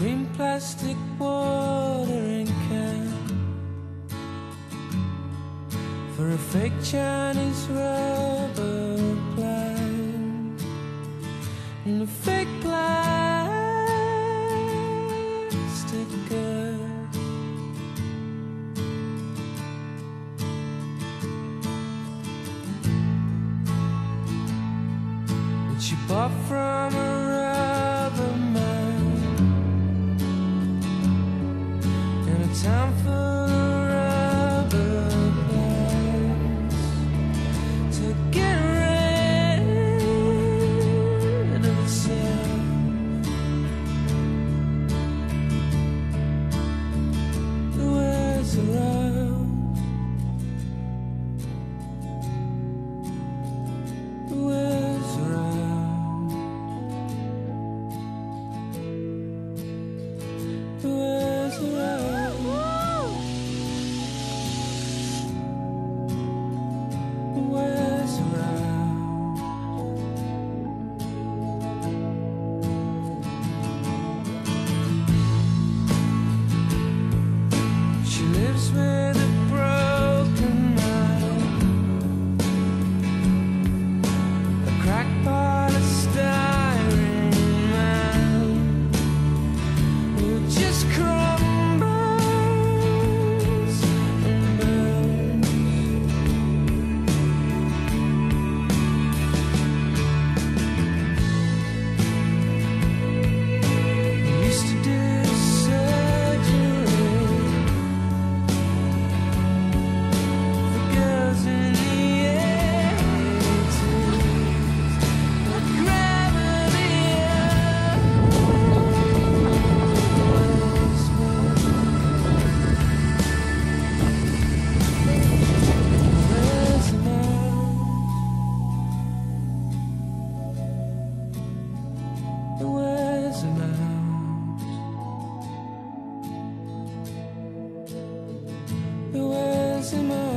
green plastic watering can for a fake Chinese rubber plant and a fake plastic girl. That you bought from a maximum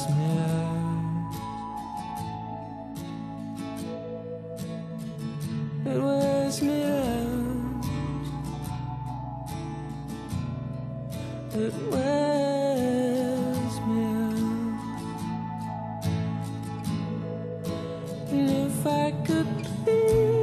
Christmas. It wears me out. It wears me out. And if I could please.